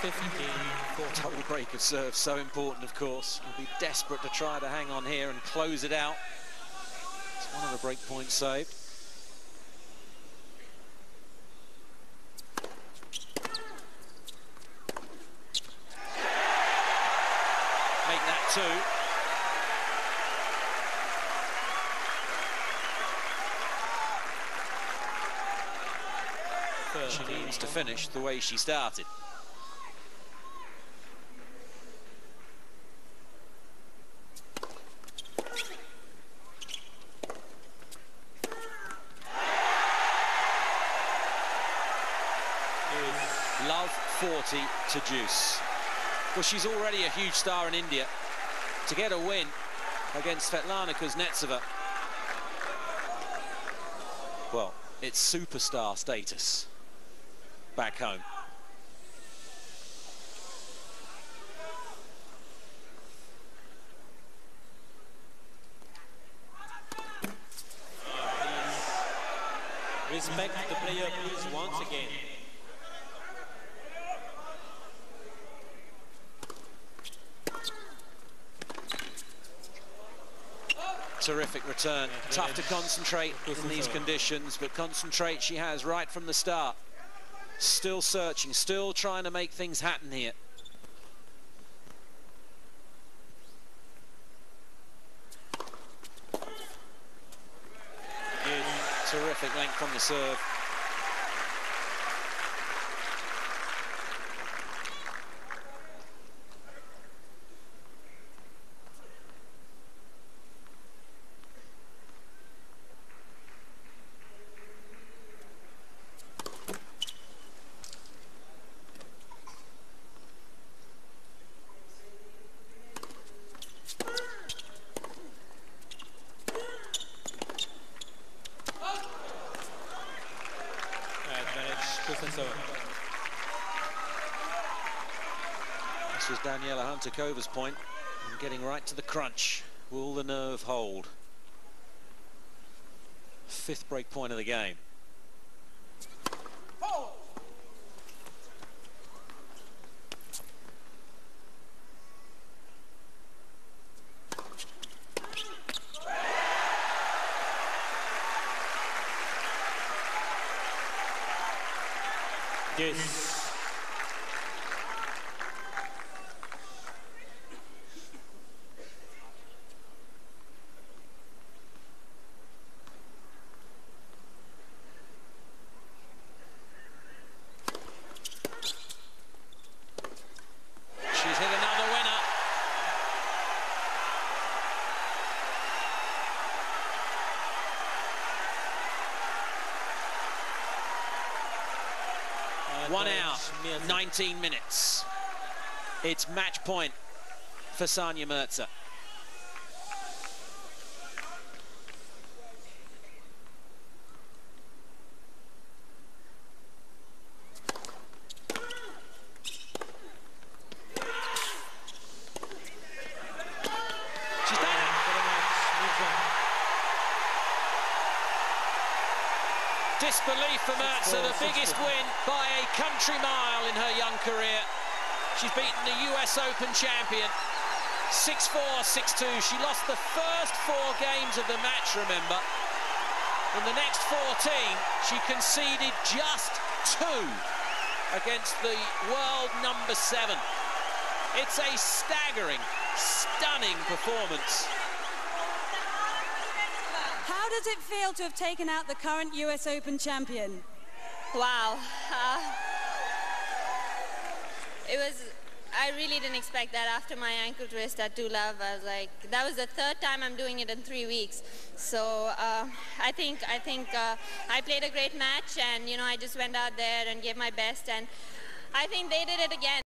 Total break of serve, so important, of course. We'll be desperate to try to hang on here and close it out. It's one of the break points saved. Make that two. She needs to finish the way she started. Love 40 to Deuce. Well, she's already a huge star in India. To get a win against Svetlana Kuznetsova, well, it's superstar status back home. Respect the player, please, once again. Terrific return. Tough to concentrate in these conditions, but concentrate she has right from the start. Still searching, still trying to make things happen here. Terrific length from the serve. This was Daniela Hantuchova's point, and getting right to the crunch. Will the nerve hold? Fifth break point of the game. Yes. One hour, 19 minutes. It's match point for Sania Mirza. She's done it. Disbelief for Mirza, the biggest win by a country mile in her young career. She's beaten the US Open champion 6-4, 6-2. She lost the first four games of the match, remember. In the next 14, she conceded just two against the world number seven. It's a staggering, stunning performance. How does it feel to have taken out the current US Open champion? Wow. Uh, it was, I really didn't expect that after my ankle twist at Love. I was like, that was the third time I'm doing it in three weeks. So uh, I think, I think uh, I played a great match and, you know, I just went out there and gave my best and I think they did it again.